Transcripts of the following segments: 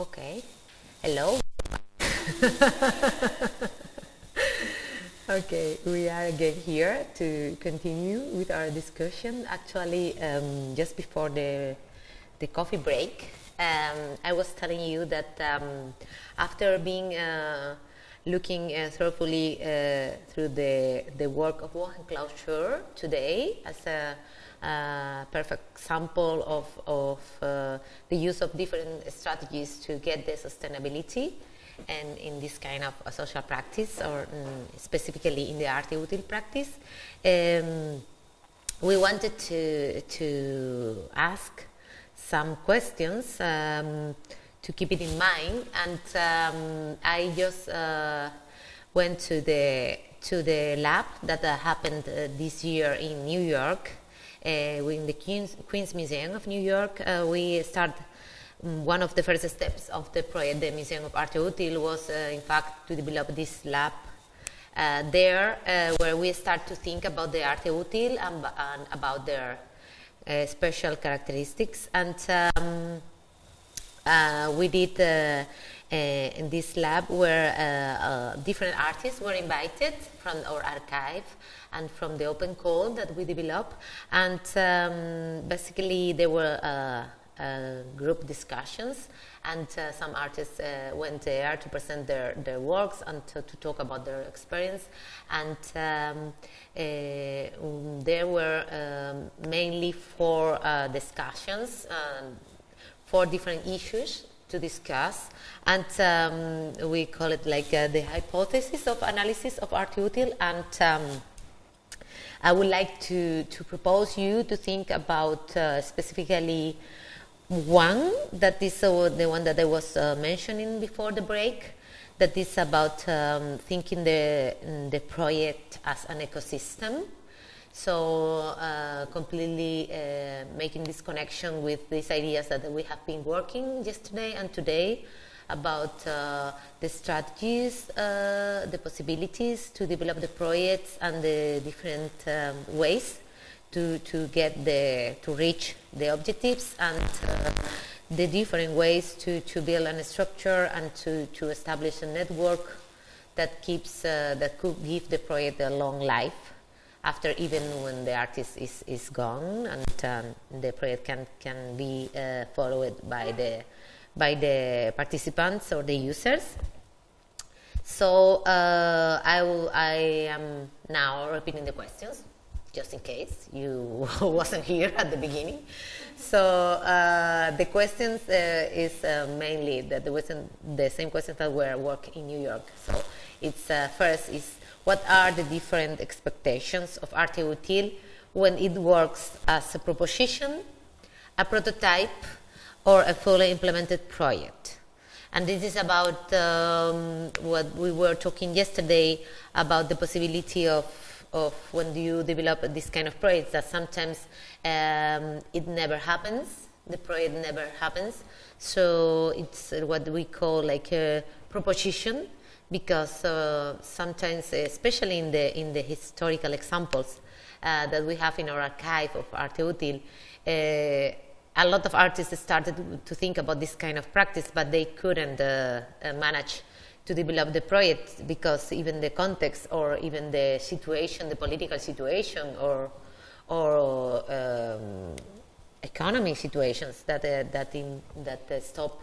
Okay. Hello. okay, we are again here to continue with our discussion. Actually, um, just before the the coffee break, um, I was telling you that um, after being uh, looking uh, thoroughly uh, through the the work of Johann Klaus today as a uh, perfect example of, of uh, the use of different strategies to get the sustainability and in this kind of social practice or um, specifically in the arte util practice. Um, we wanted to, to ask some questions um, to keep it in mind and um, I just uh, went to the to the lab that uh, happened uh, this year in New York in the Queens, Queens, Museum of New York, uh, we start um, one of the first steps of the project, the Museum of Arte Util, was uh, in fact to develop this lab uh, there, uh, where we start to think about the arte util and, and about their uh, special characteristics. And um, we did in this lab where different artists were invited from our archive and from the open call that we developed. And um, basically, there were uh, uh, group discussions, and uh, some artists uh, went there to present their, their works and to, to talk about their experience. And um, uh, there were um, mainly four uh, discussions, um, four different issues to discuss, and um, we call it like uh, the hypothesis of analysis of art util, and um, I would like to, to propose you to think about uh, specifically one that is uh, the one that I was uh, mentioning before the break, that is about um, thinking the, the project as an ecosystem. So uh, completely uh, making this connection with these ideas that we have been working yesterday and today about uh, the strategies, uh, the possibilities to develop the projects and the different um, ways to, to get the, to reach the objectives and uh, the different ways to, to build a structure and to, to establish a network that keeps, uh, that could give the project a long life after even when the artist is, is gone and um, the project can, can be uh, followed by the by the participants or the users. So uh, I, I am now repeating the questions, just in case you wasn't here at the beginning. So uh, the questions uh, is uh, mainly that there wasn't the same questions that were work in New York. So it's uh, first is what are the different expectations of arte util when it works as a proposition, a prototype, or a fully implemented project. And this is about um, what we were talking yesterday about the possibility of, of when you develop this kind of projects that sometimes um, it never happens, the project never happens. So it's what we call like a proposition because uh, sometimes, especially in the, in the historical examples uh, that we have in our archive of Arte Util, uh, a lot of artists started to think about this kind of practice, but they couldn't uh, uh, manage to develop the project because even the context or even the situation, the political situation or or um, economic situations that uh, that in, that stop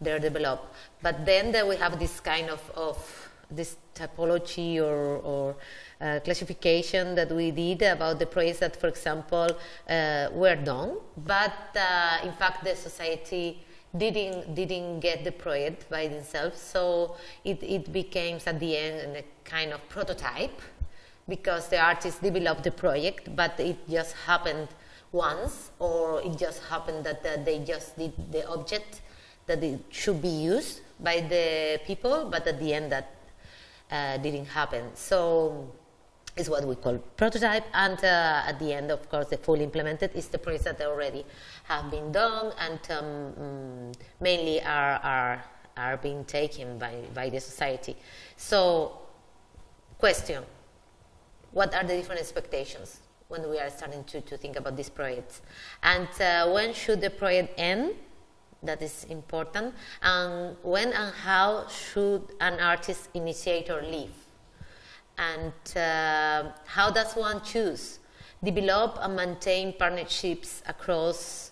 their develop. But then we have this kind of, of this typology or, or uh, classification that we did about the projects that, for example, uh, were done, but uh, in fact the society didn't didn't get the project by themselves, so it, it became at the end a kind of prototype because the artists developed the project, but it just happened once, or it just happened that they just did the object that it should be used by the people, but at the end that uh, didn't happen. So is what we call prototype, and uh, at the end, of course, the fully implemented is the projects that already have been done and um, mm, mainly are, are, are being taken by, by the society. So, question What are the different expectations when we are starting to, to think about these projects? And uh, when should the project end? That is important. And when and how should an artist initiator live? And uh, how does one choose? Develop and maintain partnerships across,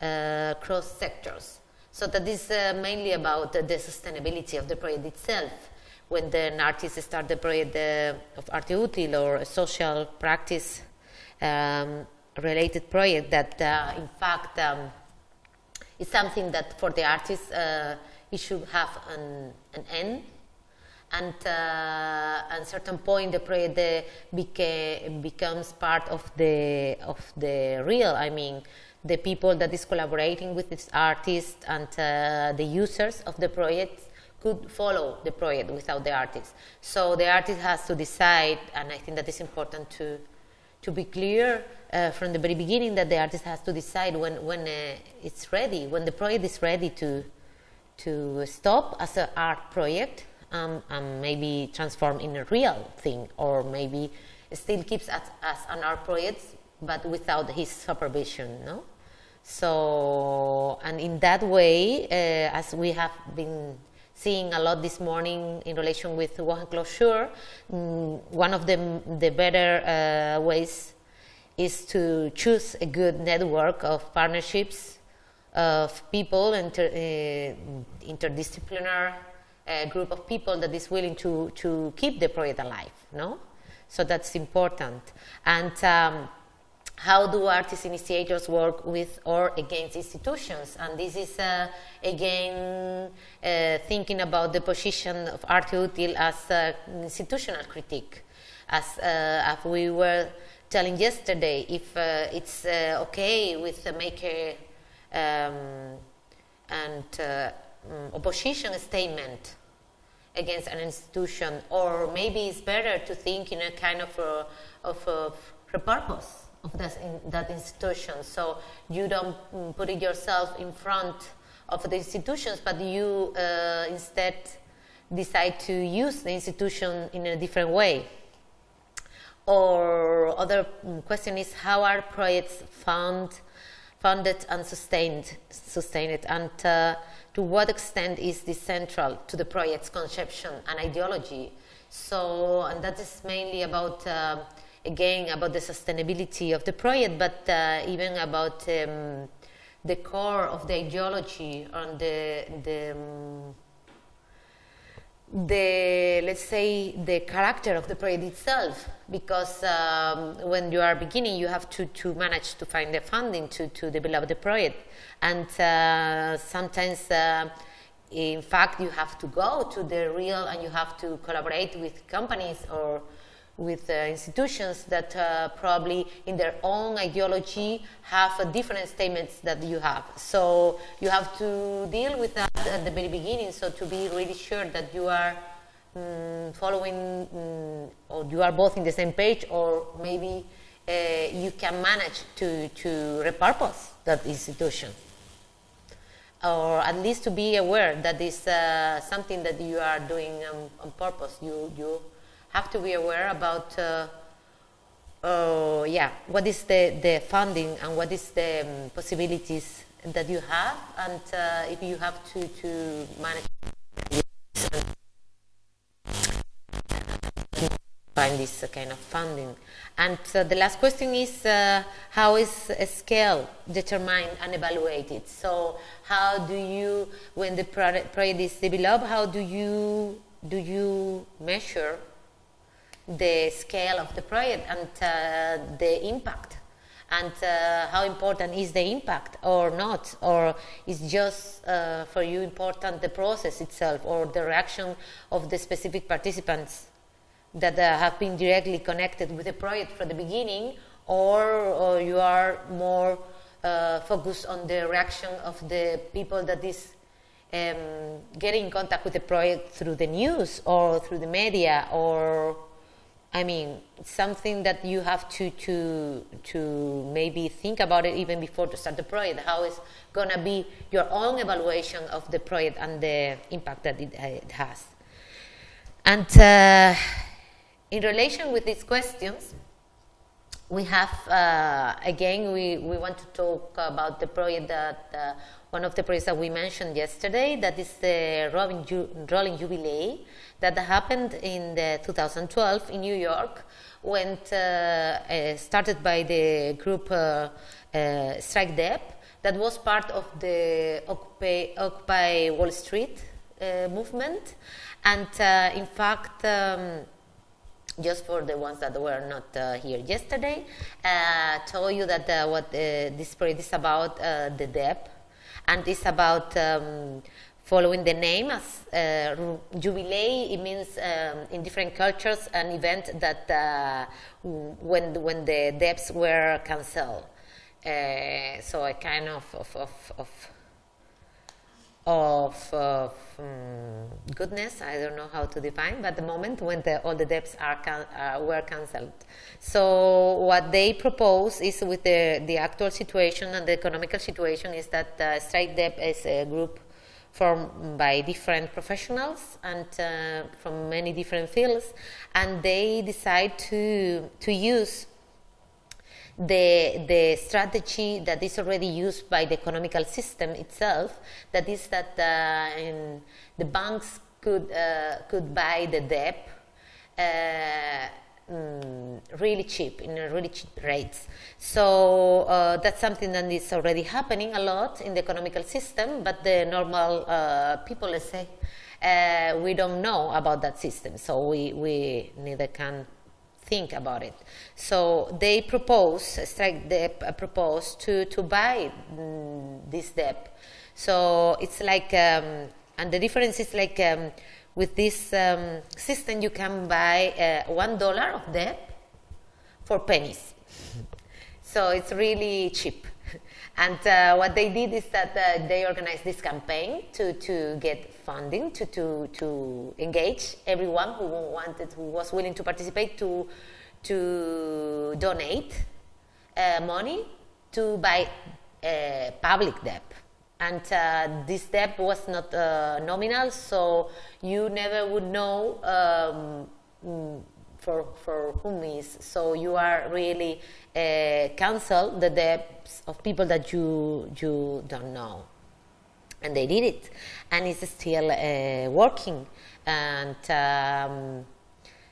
uh, across sectors. So that is uh, mainly about the sustainability of the project itself. When the, artist starts the project uh, of arte útil or a social practice um, related project that uh, in fact um, is something that for the artist uh, it should have an, an end. And uh, at a certain point the project beca- becomes part of the of the real i mean the people that is collaborating with this artist and uh, the users of the project could follow the project without the artist. So the artist has to decide and i think that is important to to be clear uh, from the very beginning that the artist has to decide when, when uh, it's ready, when the project is ready to, to stop as an art project um, and maybe transform in a real thing, or maybe still keeps as, as an art project but without his supervision. No? So, and in that way, uh, as we have been seeing a lot this morning in relation with One Closure, mm, one of the, the better uh, ways is to choose a good network of partnerships of people, inter, uh, interdisciplinary uh, group of people that is willing to, to keep the project alive, no? So that's important. And um, how do artist initiators work with or against institutions? And this is uh, again uh, thinking about the position of arte útil as uh, institutional critique. As, uh, as we were telling yesterday, if uh, it's uh, okay with the maker um, and um, opposition statement against an institution, or maybe it's better to think in a kind of a, of a repurpose of that, in, that institution. So you don't mm, put it yourself in front of the institutions, but you uh, instead decide to use the institution in a different way. Or other mm, question is how are projects found, funded and sustained, sustained, and uh, to what extent is this central to the project's conception and ideology? So, and that is mainly about. Uh, again about the sustainability of the project, but uh, even about um, the core of the ideology and the, the, um, the, let's say, the character of the project itself. Because um, when you are beginning, you have to, to manage to find the funding to, to develop the project. And uh, sometimes, uh, in fact, you have to go to the real and you have to collaborate with companies or with uh, institutions that uh, probably in their own ideology have different statements that you have. So you have to deal with that at the very beginning. So to be really sure that you are um, following um, or you are both in the same page or maybe uh, you can manage to, to repurpose that institution or at least to be aware that is uh, something that you are doing um, on purpose. You, you have to be aware about uh, uh, yeah what is the, the funding and what is the um, possibilities that you have and uh, if you have to, to manage find this kind of funding. And uh, the last question is uh, how is a scale determined and evaluated? So how do you when the project, project is developed how do you do you measure the scale of the project and uh, the impact. And uh, how important is the impact or not? Or is just uh, for you important the process itself or the reaction of the specific participants that uh, have been directly connected with the project from the beginning? Or, or you are more uh, focused on the reaction of the people that is um, getting in contact with the project through the news or through the media or I mean, something that you have to, to, to maybe think about it even before to start the project. How is going to be your own evaluation of the project and the impact that it, uh, it has? And uh, in relation with these questions, we have uh, again we, we want to talk about the project that uh, one of the projects that we mentioned yesterday that is the rolling, Ju- rolling jubilee that happened in the 2012 in new york went uh, uh, started by the group uh, Strike Debt that was part of the occupy, occupy wall street movement. And in fact um, just for the ones that were not uh, here yesterday, uh, told you that uh, what uh, this parade is about the DEP, and it's about um, following the name as uh, jubilee. It means um, in different cultures an event that when when the debts were cancelled. so a kind of, of, of, of of, of um, goodness. I don't know how to define, but the moment when the, all the debts are can, uh, were cancelled. So what they propose is with the, the actual situation and the economical situation is that uh, Strike Debt is a group formed by different professionals and uh, from many different fields, and they decide to to use the, the strategy that is already used by the economical system itself, that is that uh, the banks could, uh, could buy the debt uh, mm, really cheap, in a really cheap rates. So uh, that's something that is already happening a lot in the economical system, but the normal uh, people, let's say, uh, we don't know about that system, so we, we neither can think about it. So they propose, strike debt uh, propose to, to buy mm, this debt. So it's like, um, and the difference is like um, with this um, system you can buy uh, one dollar of debt for pennies. so it's really cheap. And uh, what they did is that uh, they organized this campaign to, to get funding, to, to, to engage everyone who wanted, who was willing to participate to, to donate uh, money to buy uh, public debt. And uh, this debt was not uh, nominal, so you never would know um, for, for whom is. So you are really uh, cancel the debts of people that you you don't know, and they did it, and it's still uh, working, and um,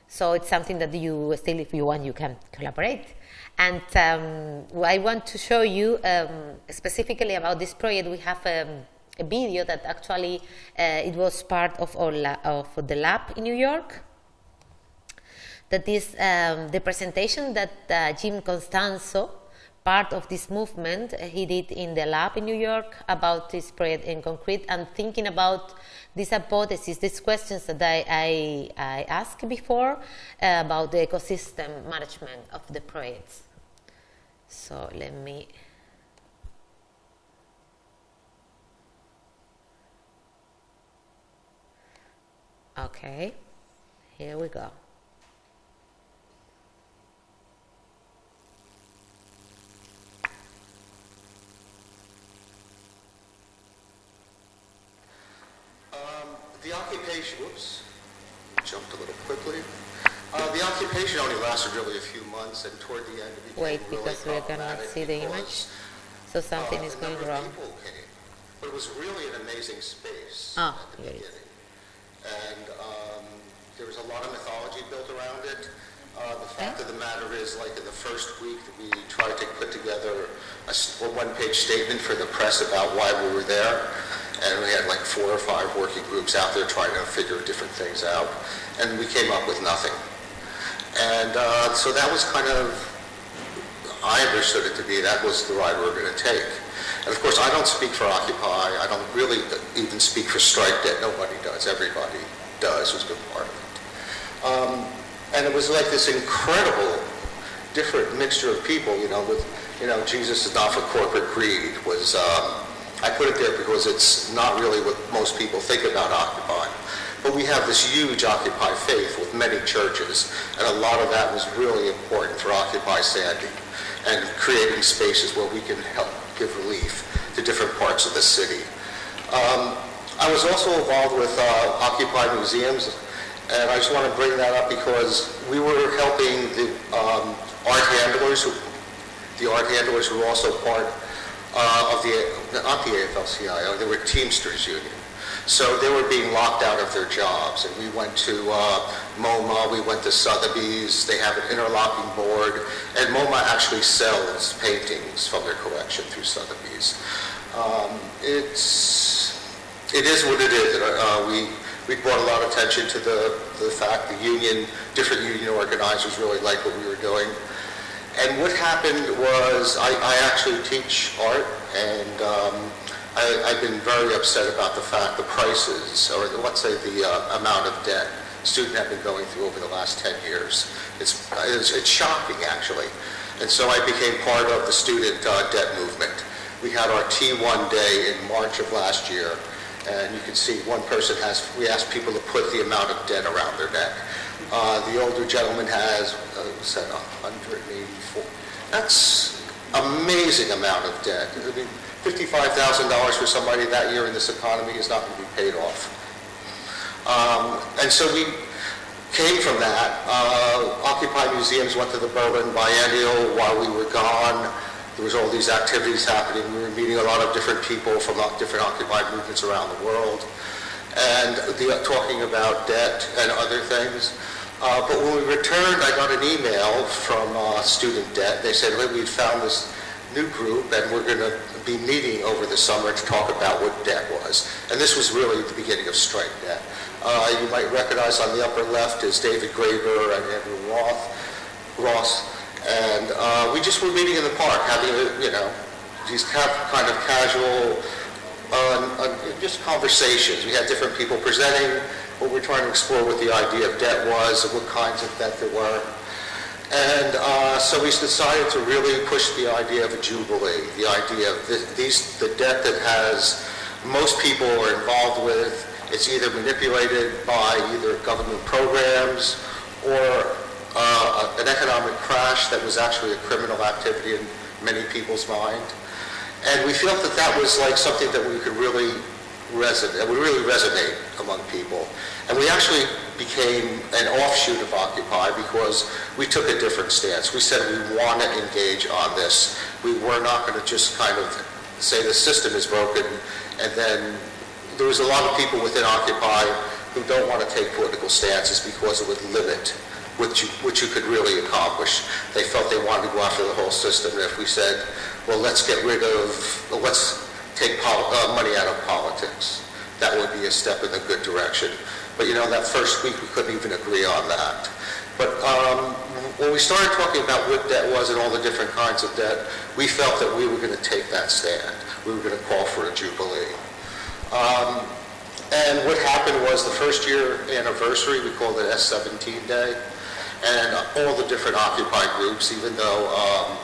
so it's something that you still, if you want, you can collaborate. And um, I want to show you um, specifically about this project. We have um, a video that actually uh, it was part of, of the lab in New York that is um, the presentation that uh, Jim Costanzo, part of this movement, uh, he did in the lab in New York about this project in concrete and thinking about these hypotheses, these questions that I, I, I asked before uh, about the ecosystem management of the projects. So let me. Okay, here we go. The occupation, whoops, jumped a little quickly. Uh, the occupation only lasted really a few months, and toward the end, it Wait, really because we cannot see the image. So something uh, is going wrong. came. But it was really an amazing space Ah, at the beginning. And um, there was a lot of mythology built around it. Uh, the fact of the matter is, like in the first week, we tried to put together a one-page statement for the press about why we were there. And we had like four or five working groups out there trying to figure different things out. And we came up with nothing. And uh, so that was kind of, I understood it to be that was the ride we were going to take. And of course, I don't speak for Occupy. I don't really even speak for Strike Debt. Nobody does. Everybody does who's been part of it. Um, and it was like this incredible, different mixture of people. You know, with you know, Jesus is not for corporate greed. Was um, I put it there because it's not really what most people think about Occupy. But we have this huge Occupy faith with many churches, and a lot of that was really important for Occupy standing and creating spaces where we can help give relief to different parts of the city. Um, I was also involved with uh, Occupy Museums, And I just want to bring that up because we were helping the um, art handlers, who- the art handlers who were also part uh, of the, not the AFL-CIO, they were Teamsters Union. So they were being locked out of their jobs, and we went to uh, MoMA, we went to Sotheby's, they have an interlocking board, and MoMA actually sells paintings from their collection through Sotheby's. Um, It's, it is what it is. Uh, We, we brought a lot of attention to the, the fact the union, different union organizers really liked what we were doing. And what happened was, I, I actually teach art, and um, I, I've been very upset about the fact the prices, or the- let's say the uh, amount of debt students have been going through over the last 10 years. It's, it's, it's shocking, actually. And so I became part of the student uh, debt movement. We had our T1 day in March of last year, and you can see one person has, we asked people to put the amount of debt around their neck. Uh, The older gentleman has, uh, was that, 184? That's amazing amount of debt. I mean, $55,000 for somebody that year in this economy is not going to be paid off. Um, And so we came from that. Uh, Occupy Museums went to the Berlin Biennial while we were gone. There was all these activities happening. We were meeting a lot of different people from uh, different Occupy movements around the world and the, talking about debt and other things. Uh, but when we returned, I got an email from uh, Student Debt. They said, "Look, we found this new group, and we're going to be meeting over the summer to talk about what debt was." And this was really the beginning of strike debt. Uh, you might recognize on the upper left is David Graeber and Andrew Roth, Ross, and uh, we just were meeting in the park, having you know these kind of casual on, on just conversations. We had different people presenting what we're trying to explore what the idea of debt was and what kinds of debt there were. And uh, so we decided to really push the idea of a jubilee, the idea of the, these, the debt that has most people are involved with. It's either manipulated by either government programs or uh, an economic crash that was actually a criminal activity in many people's mind. And we felt that that was like something that we could really resonate, that would really resonate among people. And we actually became an offshoot of Occupy because we took a different stance. We said we want to engage on this. We were not going to just kind of say the system is broken and then there was a lot of people within Occupy who don't want to take political stances because it would limit what you, what you could really accomplish. They felt they wanted to go after the whole system, and if we said, well, let's get rid of, let's take pol- uh, money out of politics, that would be a step in the good direction. But you know, that first week, we couldn't even agree on that. But um, when we started talking about what debt was and all the different kinds of debt, we felt that we were going to take that stand. We were going to call for a jubilee. Um, and what happened was the first year anniversary, we called it S17 Day, and all the different Occupy groups, even though um,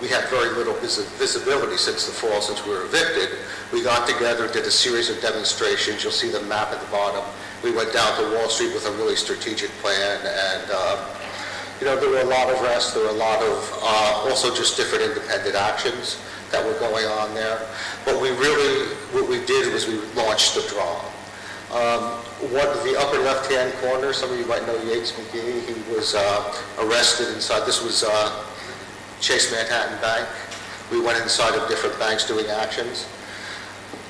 we had very little visi- visibility since the fall, since we were evicted, we got together, did a series of demonstrations. You'll see the map at the bottom. We went down to Wall Street with a really strategic plan, and um, you know, there were a lot of arrests, there were a lot of uh, also just different independent actions that were going on there. But we really, what we did was we launched the DROM. Um, the upper left-hand corner, some of you might know Yates McKee, he was uh, arrested inside, this was uh, Chase Manhattan Bank. We went inside of different banks doing actions.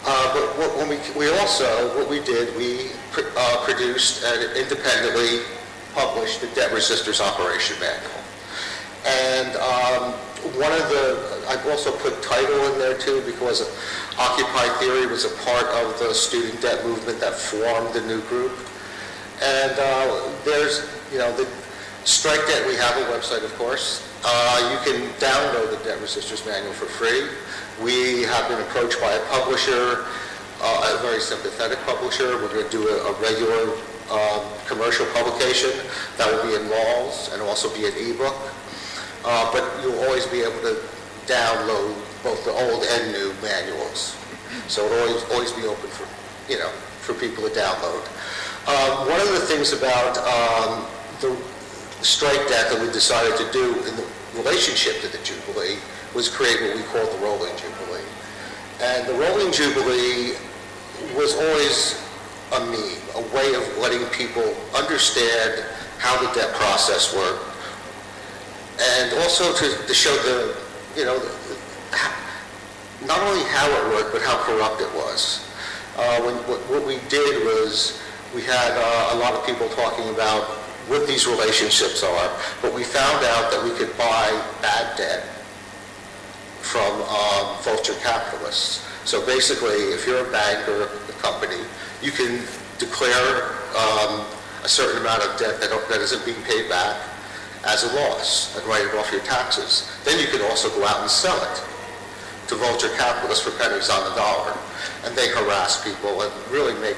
Uh, But what- when we, we also, what we did, we pr- uh, produced and independently published the Debt Resisters Operation Manual. And um, one of the, I've also put title in there too because Occupy Theory was a part of the student debt movement that formed the new group. And uh, there's, you know, the Strike Debt, we have a website, of course. Uh, You can download the Debt Resisters Manual for free. We have been approached by a publisher, uh, a very sympathetic publisher. We're going to do a a regular um, commercial publication that will be in malls and also be an ebook. Uh, But you'll always be able to download both the old and new manuals. So it'll always, always be open for, you know, for people to download. Um, One of the things about um, the strike debt that we decided to do in the relationship to the Jubilee was create what we called the Rolling Jubilee. And the Rolling Jubilee was always a meme, a way of letting people understand how the debt process worked, and also to, to show the, you know, not only how it worked, but how corrupt it was. Uh, when, what, what we did was we had uh, a lot of people talking about what these relationships are, but we found out that we could buy bad debt from um, vulture capitalists. So basically, if you're a bank or a company, you can declare um, a certain amount of debt that, that isn't being paid back as a loss and write it off your taxes. Then you can also go out and sell it to vulture capitalists for pennies on the dollar. And they harass people and really make,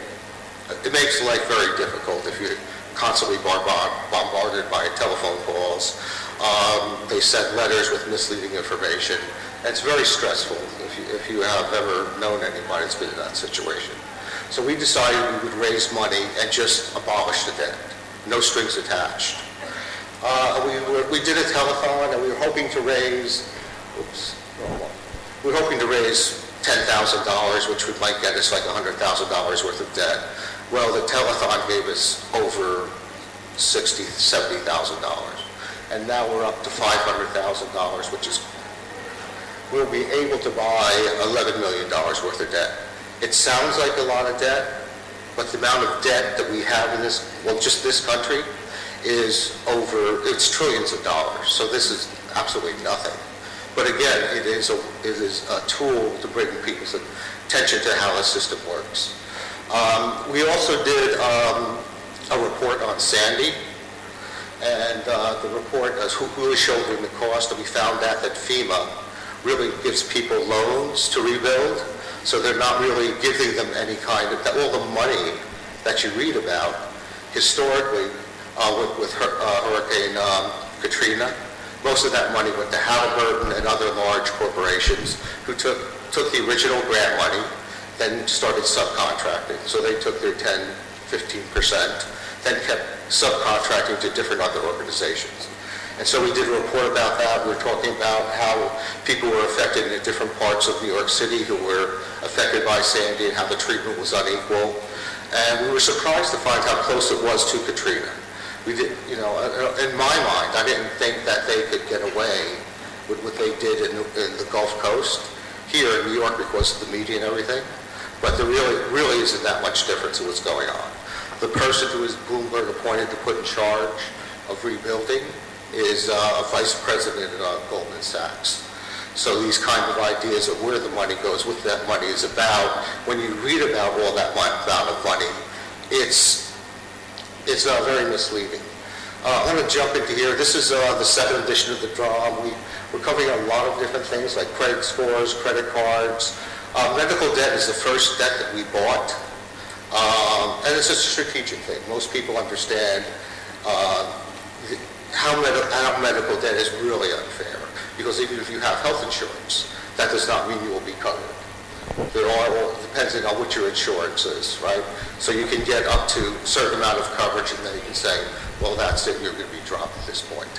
it makes life very difficult if you're constantly bombarded by telephone calls. Um, they send letters with misleading information. And it's very stressful if you, if you have ever known anybody that's been in that situation. So we decided we would raise money and just abolish the debt, no strings attached. Uh, we, were, we did a telethon and we were hoping to raise, oops, we were hoping to raise $10,000, which would like get us like $100,000 worth of debt. Well, the telethon gave us over $60,000, $70,000. And now we're up to $500,000, which is, we'll be able to buy $11 million worth of debt. It sounds like a lot of debt, but the amount of debt that we have in this, well, just this country, is over, it's trillions of dollars. So this is absolutely nothing. But again, it is a, it is a tool to bring people's attention to how the system works. Um, we also did um, a report on Sandy, and uh, the report is who, who is shouldering the cost, and we found out that FEMA really gives people loans to rebuild, so they're not really giving them any kind of, that all the money that you read about historically uh, with, with her, uh, Hurricane um, Katrina, most of that money went to Halliburton and other large corporations who took, took the original grant money, then started subcontracting. So they took their 10, 15%, then kept subcontracting to different other organizations. And so we did a report about that. We were talking about how people were affected in different parts of New York City who were affected by Sandy and how the treatment was unequal. And we were surprised to find how close it was to Katrina. We did, you know, uh, uh, in my mind, I didn't think that they could get away with what they did in, in the Gulf Coast here in New York because of the media and everything. But there really, really isn't that much difference in what's going on. The person who is Bloomberg appointed to put in charge of rebuilding is uh, a vice president at uh, Goldman Sachs. So these kind of ideas of where the money goes, what that money is about, when you read about all that amount of money, it's, it's uh, very misleading. Uh, I'm going to jump into here. This is uh, the second edition of the DROM. We, we're covering a lot of different things like credit scores, credit cards. Uh, medical debt is the first debt that we bought. Um, and it's a strategic thing. Most people understand uh, how, med- how medical debt is really unfair. Because even if you have health insurance, that does not mean you will be covered. There are, depending on what your insurance is, right? So you can get up to a certain amount of coverage and then you can say, well, that's it, you're going to be dropped at this point.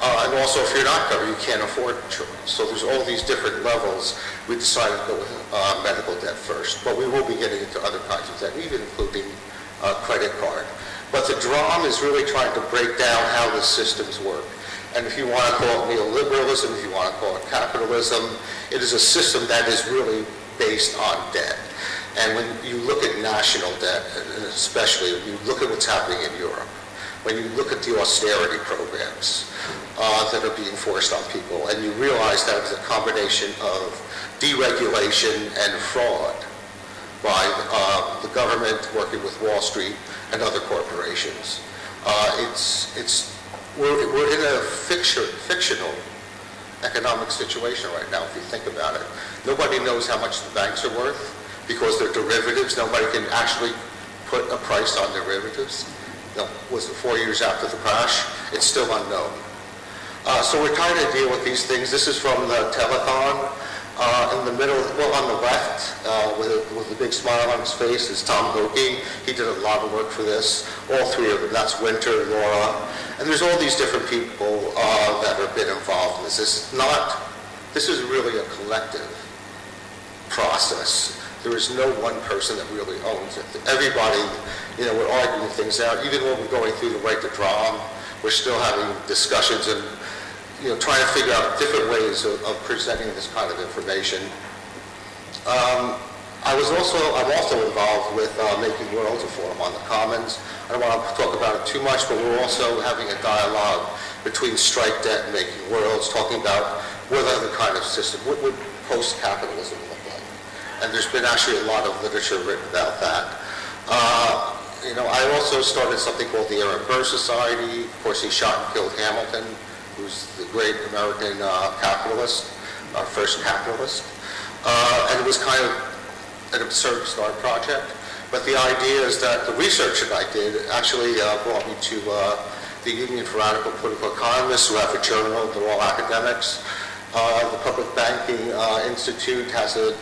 Uh, and also, if you're not covered, you can't afford insurance. So there's all these different levels. We decided to go with uh, medical debt first, but we will be getting into other kinds of debt, even including uh, credit card. But the DROM is really trying to break down how the systems work. And if you want to call it neoliberalism, if you want to call it capitalism, it is a system that is really based on debt. And when you look at national debt, especially you look at what's happening in Europe, when you look at the austerity programs uh, that are being forced on people, and you realize that it's a combination of deregulation and fraud by uh, the government working with Wall Street and other corporations. Uh, it's, it's, we're, we're in a fiction, fictional economic situation right now, if you think about it. Nobody knows how much the banks are worth because they're derivatives. Nobody can actually put a price on derivatives. No, was it four years after the crash? It's still unknown. Uh, so we're trying to deal with these things. This is from the telethon. Uh, in the middle, well, on the left, uh, with, a, with a big smile on his face, is Tom Gokey. He did a lot of work for this. All three of them. That's Winter, Laura, and there's all these different people uh, that have been involved in this. Is not. This is really a collective process. There is no one person that really owns it. Everybody, you know, we're arguing things out. Even when we're going through the right to draw, we're still having discussions and, you know, trying to figure out different ways of, of presenting this kind of information. Um, I was also, I'm also involved with uh, Making Worlds, a forum on the Commons. I don't want to talk about it too much, but we're also having a dialogue between Strike Debt and Making Worlds, talking about what other kind of system, what would post-capitalism look like? And there's been actually a lot of literature written about that. Uh, you know, I also started something called the Aaron Burr Society. Of course, he shot and killed Hamilton, who's the great American uh, capitalist, our first capitalist. Uh, and it was kind of an absurd start project. But the idea is that the research that I did actually uh, brought me to uh, the Union for Radical Political Economists, who have a journal. They're all academics. Uh, the Public Banking uh, Institute has a,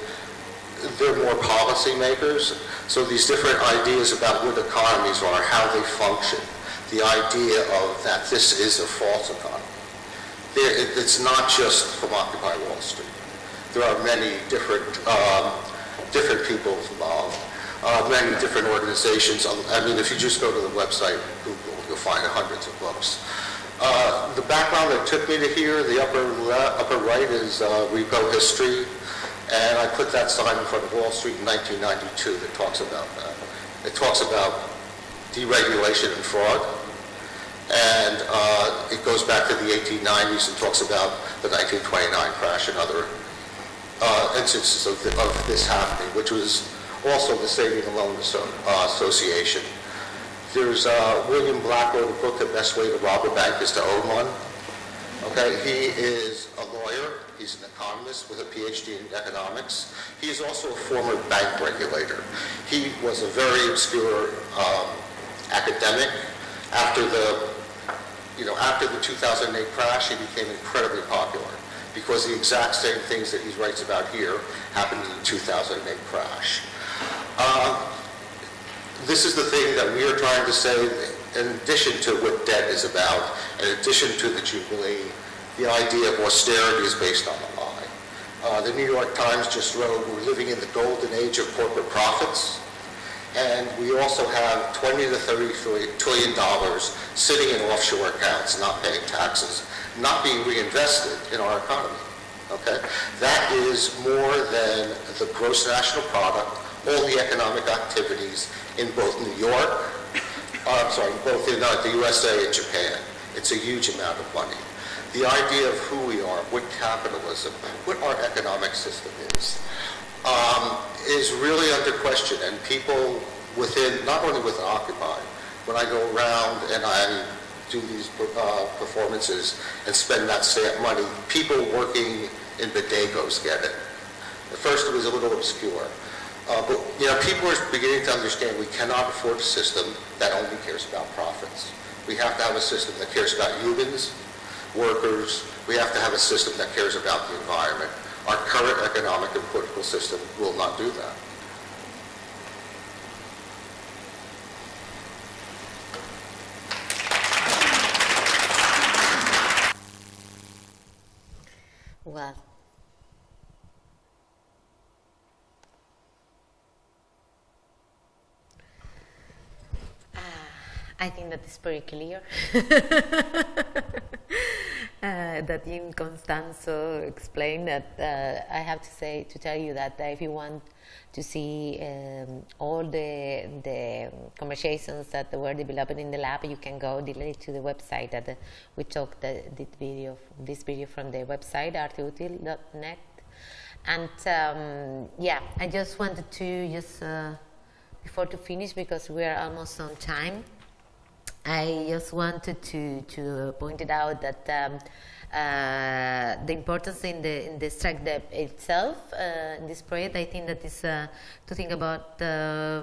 they're more policymakers. So these different ideas about what economies are, how they function, the idea of that this is a false economy. It, it's not just from Occupy Wall Street. There are many different, um, different people involved, uh, many different organizations. Um, I mean, if you just go to the website, Google, you'll find hundreds of books. Uh, the background that took me to here, the upper le- upper right is uh, REPOhistory, and I put that sign in front of Wall Street in 1992 that talks about that. It talks about deregulation and fraud, and uh, it goes back to the 1890s and talks about the 1929 crash and other uh, instances of, the, of, this happening, which was also the Saving and Loan uh, Association. There's uh, William Black wrote a book, The Best Way to Rob a Bank is to Own One. Okay, he is a lawyer. He's an economist with a PhD in economics. He is also a former bank regulator. He was a very obscure um, academic. After the, you know, after the 2008 crash, he became incredibly popular because the exact same things that he writes about here happened in the 2008 crash. Uh, this is the thing that we are trying to say in addition to what debt is about, in addition to the Jubilee, the idea of austerity is based on a lie. Uh, the New York Times just wrote, we're living in the golden age of corporate profits. And we also have 20 to 30 trillion dollars sitting in offshore accounts, not paying taxes, not being reinvested in our economy. Okay? That is more than the gross national product, all the economic activities in both New York, uh, I'm sorry, both in uh, the USA and Japan. It's a huge amount of money. The idea of who we are, what capitalism, what our economic system is, um, is really under question. And people within, not only within Occupy, when I go around and I do these uh, performances and spend that money, people working in bodegos get it. At first it was a little obscure. Uh, but you know, people are beginning to understand we cannot afford a system that only cares about profits. We have to have a system that cares about humans, workers. We have to have a system that cares about the environment. Our current economic and political system will not do that. Well, ah, I think that is pretty clear. uh, that Jim Costanzo explained that uh, I have to say to tell you that uh, if you want to see um, all the the conversations that were developed in the lab, you can go directly to the website that uh, we took the, this video this video from the website arteutil.net. And um, yeah, I just wanted to just uh, before to finish because we are almost on time. I just wanted to, to point it out that um, uh, the importance in the in the strike debt itself uh, in this project, I think that is uh, to think about uh,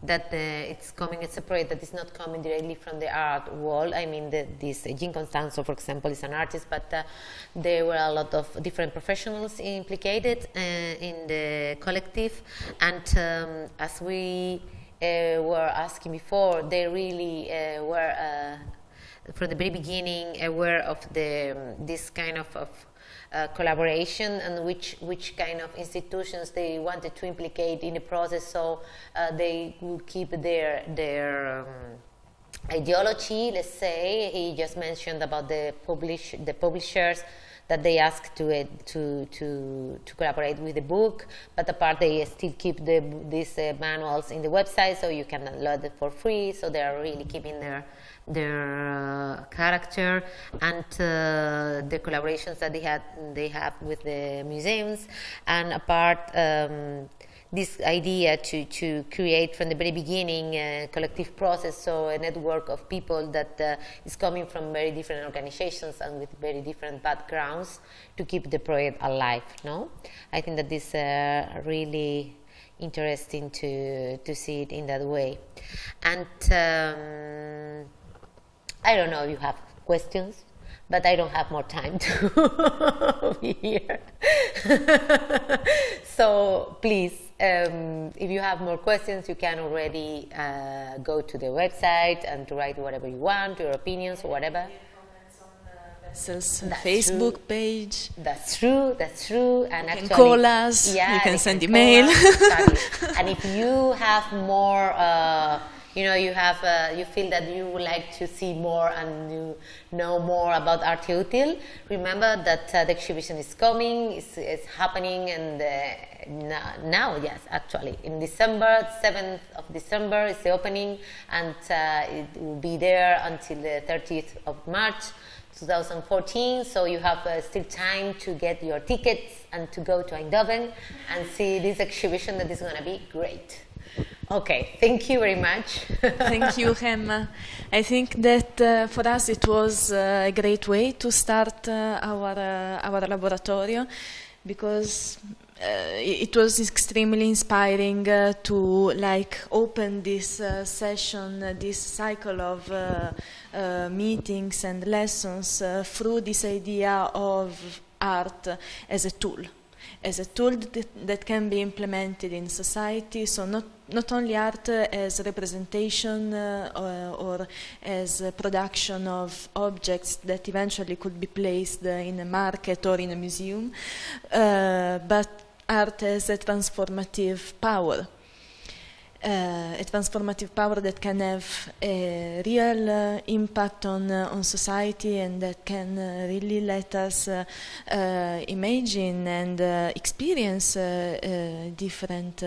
that it's coming as a project that is not coming directly from the art world. I mean, the, this Jean Costanzo, for example, is an artist, but uh, there were a lot of different professionals implicated in the collective, and um, as we uh, were asking before, they really uh, were uh, from the very beginning aware of the um, this kind of, of uh, collaboration and which which kind of institutions they wanted to implicate in the process, so uh, they would keep their their um, ideology. Let's say he just mentioned about the publish the publishers that they ask to uh, to to to collaborate with the book, but apart they still keep the, these uh, manuals in the website, so you can download it for free. So they are really keeping their their uh, character and uh, the collaborations that they had they have with the museums, and apart. Um, this idea to, to create from the very beginning a collective process, so a network of people that uh, is coming from very different organizations and with very different backgrounds to keep the project alive. No, I think that this uh, really interesting to to see it in that way, and um, I don't know if you have questions but I don't have more time to be here. so please, um, if you have more questions, you can already uh, go to the website and to write whatever you want, your opinions or whatever. Vessel's Facebook true. page. That's true. That's true. And you actually, can call us. Yeah, you can send can email. And if you have more. Uh, you know you have uh, you feel that you would like to see more and you know more about Arte Util, remember that uh, the exhibition is coming, it's, it's happening and uh, now, yes, actually, in December, 7th of December is the opening and uh, it will be there until the 30th of March 2014, so you have uh, still time to get your tickets and to go to Eindhoven and see this exhibition that is going to be great. Okay, thank you very much. thank you, Gemma. I think that uh, for us it was uh, a great way to start uh, our uh, our laboratorio because uh, it was extremely inspiring uh, to like open this session, this cycle of meetings and lessons through this idea of art as a tool as a tool that, that, can be implemented in society. So not not only art as representation uh, or, or, as production of objects that eventually could be placed in a market or in a museum, uh, but art as a transformative power uh, a transformative power that can have a real uh, impact on uh, on society and that can uh, really let us uh, uh, imagine and experience different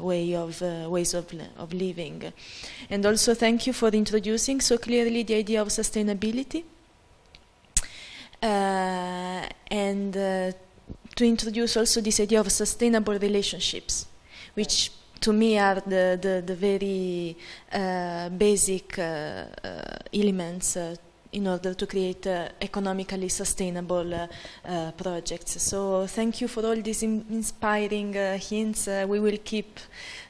way of ways of of living. And also, thank you for introducing so clearly the idea of sustainability and to introduce also this idea of sustainable relationships, which to me are the, the, the very uh, basic uh, uh elements uh, in order to create uh, economically sustainable projects. So thank you for all these in inspiring hints. we will keep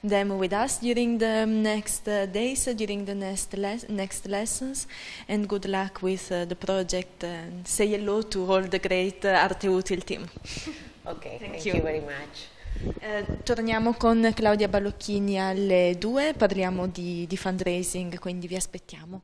them with us during the next days, during the next, les next lessons, and good luck with the project and say hello to all the great Arte Util team. Okay, thank, thank you. you very much. Eh, torniamo con Claudia Ballocchini alle 2, parliamo di, di fundraising, quindi vi aspettiamo.